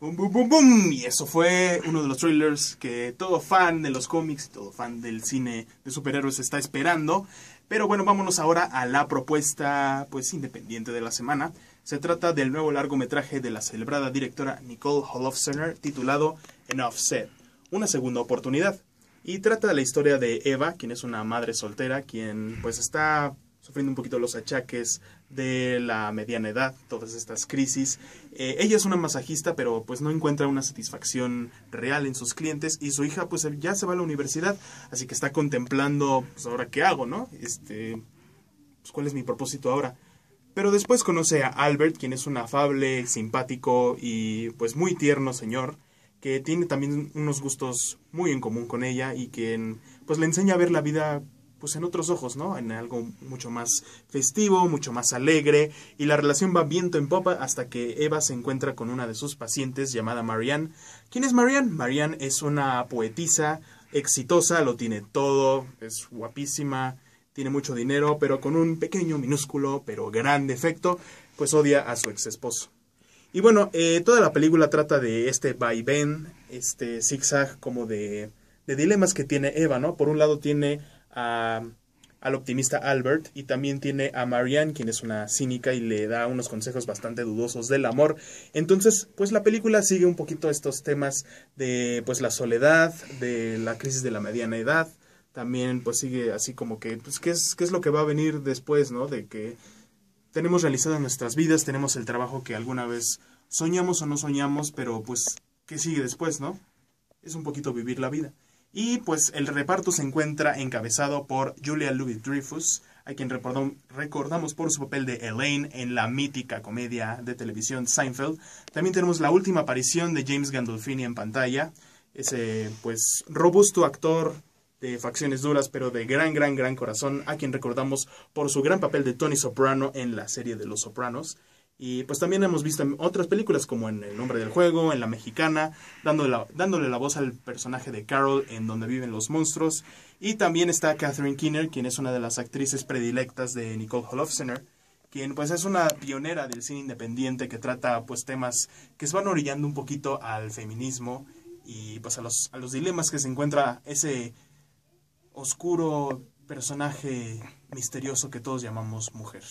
Boom, boom, boom, boom. Y eso fue uno de los trailers que todo fan de los cómics, todo fan del cine de superhéroes está esperando. Pero bueno, vámonos ahora a la propuesta pues independiente de la semana. Se trata del nuevo largometraje de la celebrada directora Nicole Holofcener titulado Enough Said, una segunda oportunidad. Y trata de la historia de Eva, quien es una madre soltera, quien pues está sufriendo un poquito los achaques de la mediana edad, todas estas crisis. Eh, ella es una masajista, pero pues no encuentra una satisfacción real en sus clientes y su hija pues ya se va a la universidad, así que está contemplando, pues ahora qué hago, ¿no? Este, pues cuál es mi propósito ahora. Pero después conoce a Albert, quien es un afable, simpático y pues muy tierno señor, que tiene también unos gustos muy en común con ella y que pues le enseña a ver la vida pues en otros ojos, ¿no? En algo mucho más festivo, mucho más alegre, y la relación va viento en popa hasta que Eva se encuentra con una de sus pacientes llamada Marianne. ¿Quién es Marianne? Marianne es una poetisa exitosa, lo tiene todo, es guapísima, tiene mucho dinero, pero con un pequeño, minúsculo, pero gran defecto, pues odia a su ex esposo. Y bueno, eh, toda la película trata de este vaivén, este zigzag como de, de dilemas que tiene Eva, ¿no? Por un lado tiene al optimista Albert y también tiene a Marianne, quien es una cínica y le da unos consejos bastante dudosos del amor. Entonces, pues la película sigue un poquito estos temas de pues la soledad, de la crisis de la mediana edad. También pues sigue así como que pues qué es qué es lo que va a venir después, ¿no? De que tenemos realizadas nuestras vidas, tenemos el trabajo que alguna vez soñamos o no soñamos, pero pues qué sigue después, ¿no? Es un poquito vivir la vida. Y pues el reparto se encuentra encabezado por Julia Louis Dreyfus, a quien recordamos por su papel de Elaine en la mítica comedia de televisión Seinfeld. También tenemos la última aparición de James Gandolfini en pantalla, ese pues robusto actor de facciones duras, pero de gran, gran, gran corazón, a quien recordamos por su gran papel de Tony Soprano en la serie de Los Sopranos. Y pues también hemos visto en otras películas como en El nombre del juego, en La Mexicana, dándole la, dándole la voz al personaje de Carol en Donde viven los monstruos. Y también está Catherine Keener, quien es una de las actrices predilectas de Nicole Holofcener, quien pues es una pionera del cine independiente que trata pues temas que se van orillando un poquito al feminismo y pues a los, a los dilemas que se encuentra ese oscuro personaje misterioso que todos llamamos mujer.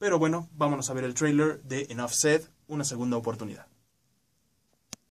Pero bueno, vámonos a ver el trailer de Enough Said, una segunda oportunidad.